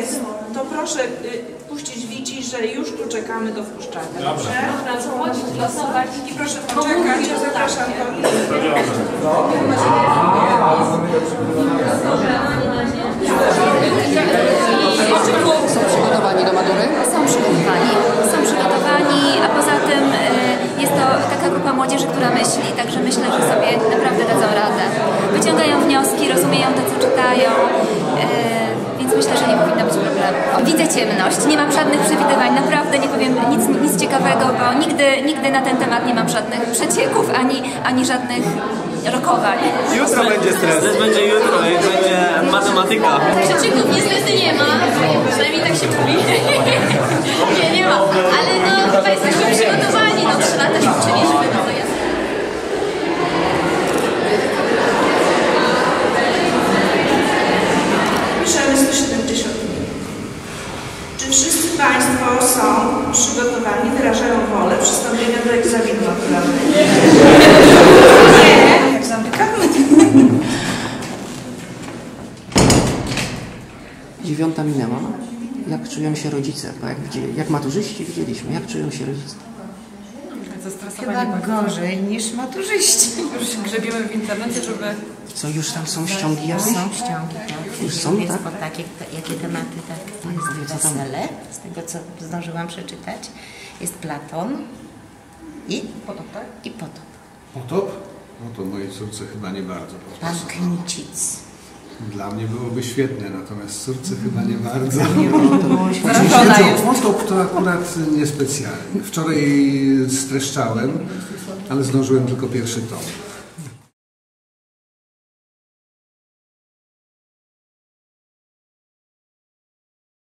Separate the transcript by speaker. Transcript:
Speaker 1: jest, to proszę
Speaker 2: y,
Speaker 1: puścić widzi, że już tu czekamy do wpuszczania. Dobrze? I proszę poczekać, ja zapraszam Czy
Speaker 3: są przygotowani do madury?
Speaker 4: Są przygotowani. Są przygotowani, a poza tym y, jest to taka grupa młodzieży, która myśli, także myślę, że sobie naprawdę dadzą radę. Wyciągają wnioski, rozumieją to, Widzę ciemność, nie mam żadnych przewidywań, naprawdę nie powiem nic, nic ciekawego, bo nigdy, nigdy na ten temat nie mam żadnych przecieków, ani, ani żadnych rokowań.
Speaker 5: Jutro będzie stres. Będzie jutro i będzie matematyka.
Speaker 6: Przecieków niestety nie ma, przynajmniej tak się mówi. nie, nie ma, ale no chyba jesteśmy przygotowani, no trzy lata się uczyliśmy, no to jest.
Speaker 1: Piszemy 170 dni. Czy wszyscy Państwo są przygotowani, wyrażają wolę przystąpienia do egzaminu maturalnego? Nie. Jak zamykamy.
Speaker 3: Dziewiąta minęła. Jak czują się rodzice? Bo jak, widzieli, jak maturzyści widzieliśmy, jak czują się rodzice?
Speaker 7: Chyba gorzej niż maturzyści.
Speaker 8: Już grzebiemy w internecie, żeby
Speaker 3: Co, już tam są ściągi jakieś?
Speaker 7: Są ściągi, tak.
Speaker 3: Już są,
Speaker 7: Jest
Speaker 3: tak?
Speaker 7: takie, jakie tematy, tak. Jest
Speaker 3: co tam?
Speaker 7: wesele, z tego co zdążyłam przeczytać. Jest Platon i
Speaker 8: potop, tak?
Speaker 7: i potop.
Speaker 9: Potop? No to mojej córce chyba nie bardzo
Speaker 7: Pan. Kmicic.
Speaker 9: Dla mnie byłoby świetne, natomiast córce chyba nie bardzo. Potop to akurat niespecjalnie. Wczoraj streszczałem, ale zdążyłem tylko pierwszy tom.